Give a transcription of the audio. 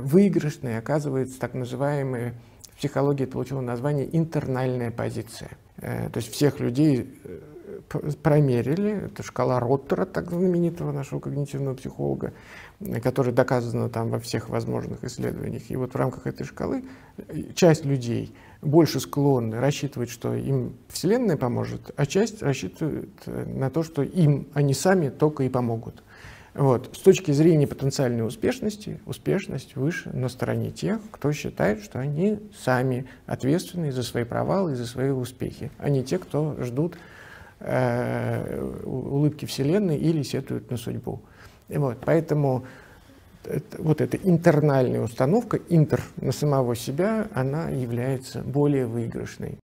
Выигрышной оказывается так называемая в психологии это получило название интернальная позиция. Э, то есть всех людей э, промерили, это шкала Роттера, так знаменитого нашего когнитивного психолога, которая доказана там во всех возможных исследованиях. И вот в рамках этой шкалы часть людей больше склонны рассчитывать, что им Вселенная поможет, а часть рассчитывает на то, что им они сами только и помогут. Вот. С точки зрения потенциальной успешности, успешность выше на стороне тех, кто считает, что они сами ответственны за свои провалы и за свои успехи, а не те, кто ждут э, улыбки Вселенной или сетуют на судьбу. И вот, поэтому это, вот эта интернальная установка, интер на самого себя, она является более выигрышной.